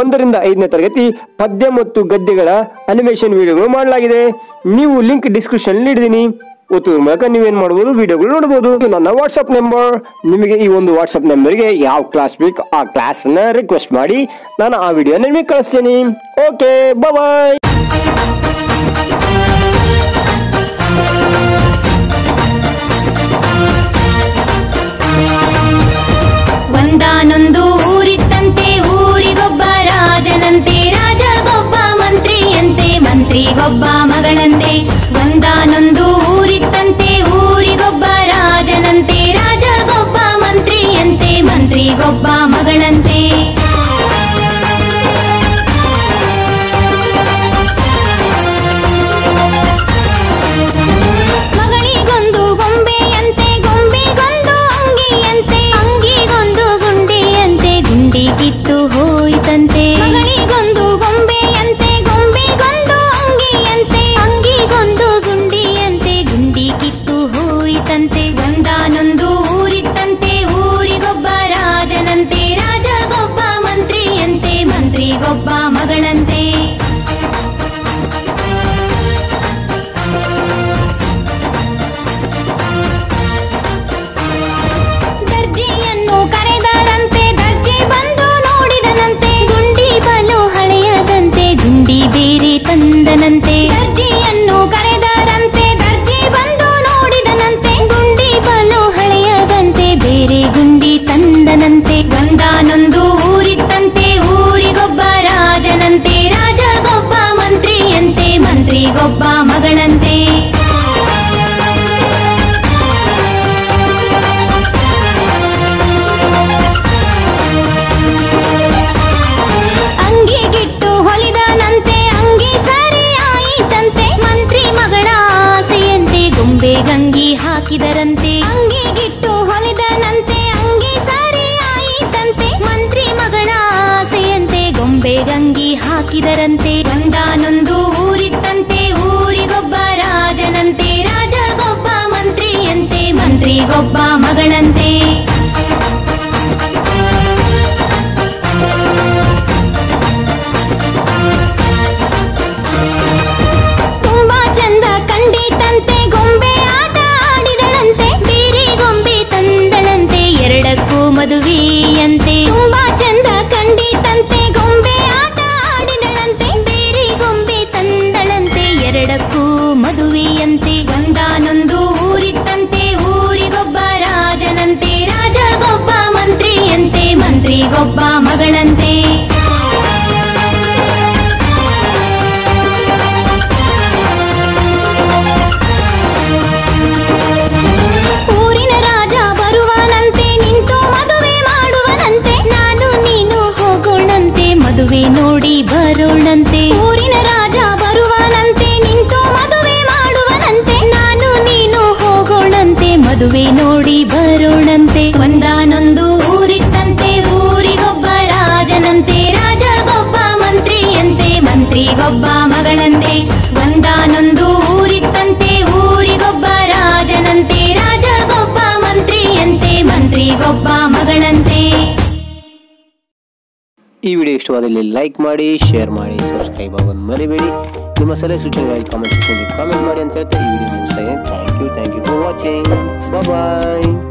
ಒಂದರಿಂದ ಐದನೇ ತರಗತಿ ಪದ್ಯ ಮತ್ತು ಗದ್ಯಗಳ ಅನಿಮೇಷನ್ ವಿಡಿಯೋಗಳು ಮಾಡಲಾಗಿದೆ. ನೀವು ಲಿಂಕ್ ಡಿಸ್ಕ್ರಿಪ್ಷನ್ ನೀಡಿದ್ದೀನಿ ಒತ್ತುವ ಮೂಲಕ ನೀವೇನು ಮಾಡ್ಬೋದು ವಿಡಿಯೋಗಳು ನೋಡ್ಬೋದು. ನನ್ನ ವಾಟ್ಸಪ್ ನಂಬರ್ ನಿಮಗೆ ಈ ಒಂದು ವಾಟ್ಸಪ್ ನಂಬರ್ಗೆ ಯಾವ ಕ್ಲಾಸ್ ಬೇಕು, ಆ ಕ್ಲಾಸನ್ನ ರಿಕ್ವೆಸ್ಟ್ ಮಾಡಿ ನಾನು ಆ ವಿಡಿಯೋ ನಿಮಗೆ ಕಳಿಸ್ತೀನಿ. ಓಕೆ ಬಾಯ್ ಒಂದಾನೊಂದು ಮಂತ್ರಿಗೊಬ್ಬ ಮಗಳಂತೆ ಒಂದಾನೊಂದು ಊರಿತ್ತಂತೆ ಊರಿಗೊಬ್ಬ ರಾಜನಂತೆ ರಾಜಗೊಬ್ಬ ಮಂತ್ರಿಯಂತೆ ಮಂತ್ರಿಗೊಬ್ಬ ಮಂತ್ರಿಗೊಬ್ಬ ಮಗಳಂತೆ. ಅಂಗಿಗಿಟ್ಟು ಹೊಲಿದನಂತೆ, ಅಂಗಿ ಸರಿ ಆಯಿತಂತೆ. ಮಂತ್ರಿ ಮಗಳ ಆಸೆಯಂತೆ, ಗೊಂಬೆ ಗಂಗಿ ಹಾಕಿದರಂತೆ. ಅಂಗಿಗಿಟ್ಟು ಹೊಲಿದನಂತೆ, ಅಂಗಿ ಸರಿ ಆಯಿತಂತೆ. ಮಂತ್ರಿ ಮಗಳ ಆಸೆಯಂತೆ, ಗೊಂಬೆ ಗಂಗಿ ಹಾಕಿದರಂತೆ. ಮಂತ್ರಿಗೊಬ್ಬ ಮಗಳಂತೆ. ತುಂಬಾ ಚಂದ ಕಂಡಿತಂತೆ, ಗೊಂಬೆ ಆಟ ಆಡಿದಳಂತೆ. ಬೇರೆ ಗೊಂಬೆ ತಂದಳಂತೆ, ಎರಡಕ್ಕೂ ಮದುವೆಯಂತೆ. ತುಂಬಾ ಚಂದ ಕಂಡಿತಂತೆ, ಗೊಂಬೆ ಆಟ ಆಡಿದಳಂತೆ. ಬೇರೆ ಗೊಂಬೆ ತಂದಳಂತೆ, ಎರಡಕ್ಕೂ ಮದುವೆಯಂತೆ ಮದುವೆ ನೋಡಿ ಬರೋಣಂತೆ. ಊರಿನ ರಾಜ ಬರುವನಂತೆ ನಿಂತು ಮದುವೆ ಮಾಡುವನಂತೆ. ನಾನು ನೀನು ಹೋಗೋಣಂತೆ ಮದುವೆ ನೋಡಿ ಬರೋಣಂತೆ. ಒಂದಾನೊಂದು ಊರಿತ್ತಂತೆ ಊರಿಗೊಬ್ಬ ರಾಜನಂತೆ. ರಾಜಗೊಬ್ಬ ಮಂತ್ರಿಯಂತೆ ಮಂತ್ರಿಗೊಬ್ಬ ಮಗಳಂತೆ. ಒಂದಾನೊಂದು ಈ ವಿಡಿಯೋ ಇಷ್ಟವಾದಲ್ಲಿ ಲೈಕ್ ಮಾಡಿ, ಶೇರ್ ಮಾಡಿ, ಸಬ್ಸ್ಕ್ರೈಬ್ ಆಗೋದು ಮರಿಬೇಡಿ. ನಿಮ್ಮ ಸಲಹೆ ಸೂಚನೆಗಾಗಿ ಕಾಮೆಂಟ್ ಕಾಮೆಂಟ್ ಮಾಡಿ ಅಂತ ಹೇಳ್ತಾ ಈ ವಿಡಿಯೋ ಮುಗಿಸ್ತಾ thank you thank you for watching bye